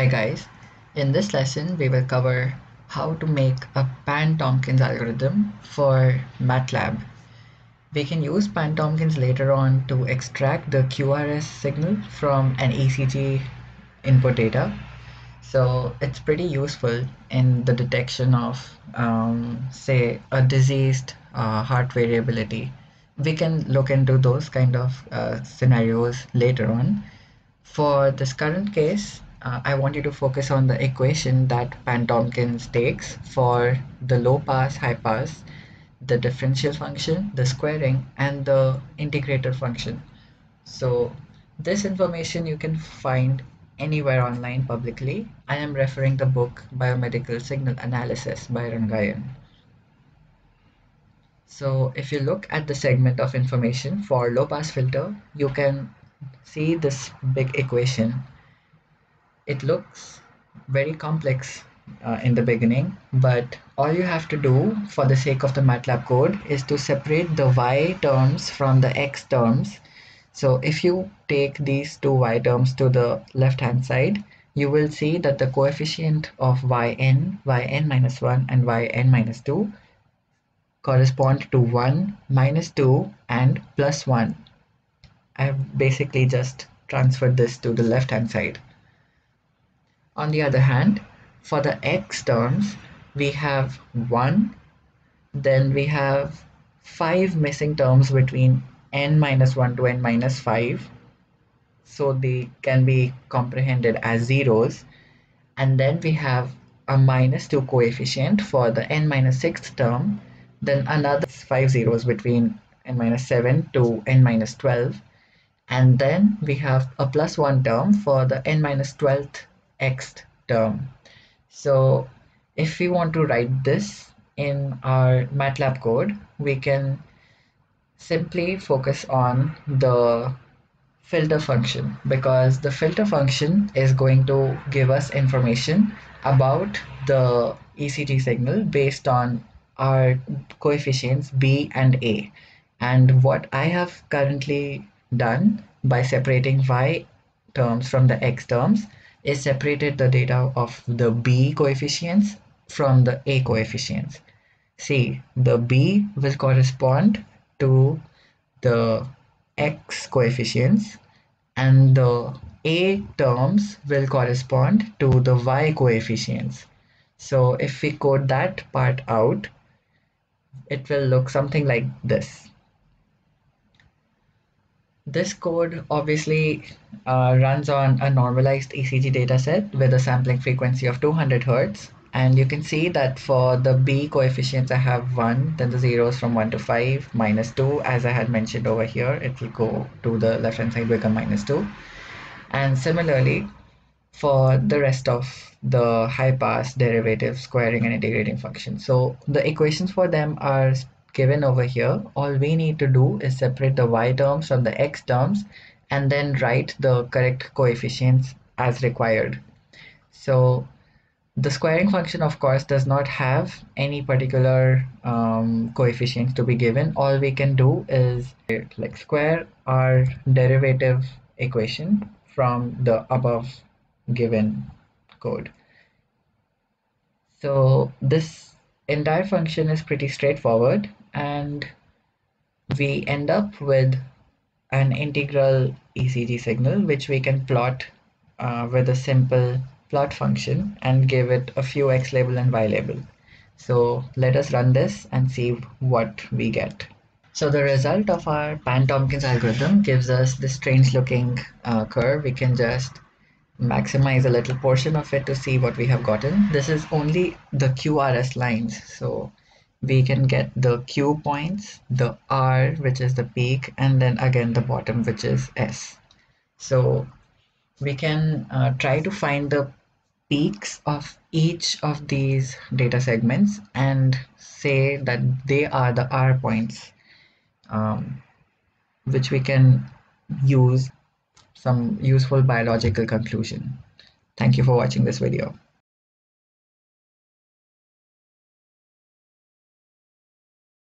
Hi guys, in this lesson we will cover how to make a Pan-Tompkins algorithm for MATLAB. We can use Pan-Tompkins later on to extract the QRS signal from an ECG input data. So it's pretty useful in the detection of, um, say, a diseased uh, heart variability. We can look into those kind of uh, scenarios later on. For this current case, uh, I want you to focus on the equation that Pan-Tompkins takes for the low pass, high pass, the differential function, the squaring, and the integrator function. So this information you can find anywhere online publicly. I am referring the book Biomedical Signal Analysis by Rangayyan. So if you look at the segment of information for low pass filter, you can see this big equation it looks very complex uh, in the beginning, but all you have to do for the sake of the MATLAB code is to separate the y terms from the x terms. So if you take these two y terms to the left hand side, you will see that the coefficient of yn, yn minus 1 and yn minus 2 correspond to 1, minus 2 and plus 1. I've basically just transferred this to the left hand side. On the other hand, for the x terms, we have 1, then we have 5 missing terms between n minus 1 to n minus 5. So they can be comprehended as zeros. And then we have a minus 2 coefficient for the n minus 6th term, then another 5 zeros between n minus 7 to n minus 12. And then we have a plus 1 term for the n minus 12th x term. So if we want to write this in our MATLAB code, we can simply focus on the filter function because the filter function is going to give us information about the ECG signal based on our coefficients b and a and what I have currently done by separating y terms from the x terms is separated the data of the b coefficients from the a coefficients. See, the b will correspond to the x coefficients and the a terms will correspond to the y coefficients. So if we code that part out, it will look something like this. This code obviously uh, runs on a normalized ECG dataset with a sampling frequency of 200 Hertz. And you can see that for the B coefficients, I have 1, then the zeros from 1 to 5, minus 2, as I had mentioned over here, it will go to the left-hand side become minus 2. And similarly, for the rest of the high pass derivative squaring and integrating functions. So the equations for them are given over here, all we need to do is separate the y terms from the x terms and then write the correct coefficients as required. So the squaring function, of course, does not have any particular um, coefficients to be given. All we can do is like square our derivative equation from the above given code. So this entire function is pretty straightforward and we end up with an integral ECG signal which we can plot uh, with a simple plot function and give it a few x label and y label. So let us run this and see what we get. So the result of our Pan-Tompkins algorithm gives us this strange looking uh, curve. We can just maximize a little portion of it to see what we have gotten. This is only the QRS lines. So we can get the Q points, the R, which is the peak, and then again the bottom, which is S. So we can uh, try to find the peaks of each of these data segments and say that they are the R points, um, which we can use some useful biological conclusion. Thank you for watching this video.